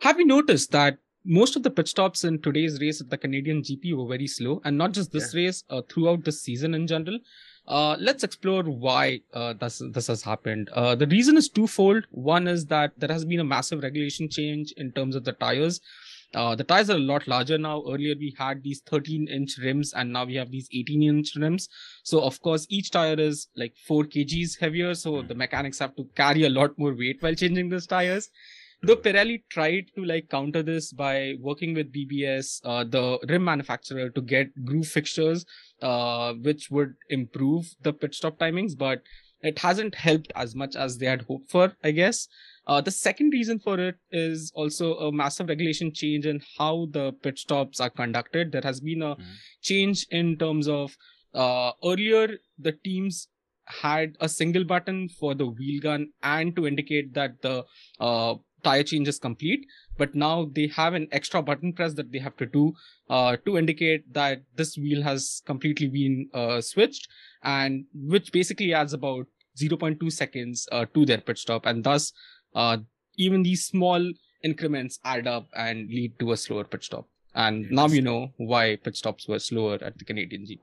have you noticed that most of the pit stops in today's race at the Canadian GP were very slow, and not just this yeah. race, uh, throughout the season in general. Uh, let's explore why uh, this, this has happened. Uh, the reason is twofold. One is that there has been a massive regulation change in terms of the tires. Uh, the tires are a lot larger now. Earlier we had these 13 inch rims and now we have these 18 inch rims. So of course each tire is like 4 kgs heavier. So hmm. the mechanics have to carry a lot more weight while changing these tires. Though Pirelli tried to like counter this by working with BBS, uh, the rim manufacturer, to get groove fixtures, uh, which would improve the pit stop timings, but it hasn't helped as much as they had hoped for, I guess. Uh, the second reason for it is also a massive regulation change in how the pit stops are conducted. There has been a mm. change in terms of uh, earlier the teams had a single button for the wheel gun and to indicate that the uh, tire change is complete. But now they have an extra button press that they have to do uh, to indicate that this wheel has completely been uh, switched and which basically adds about 0.2 seconds uh, to their pit stop. And thus uh, even these small increments add up and lead to a slower pit stop. And now you know why pit stops were slower at the canadian gp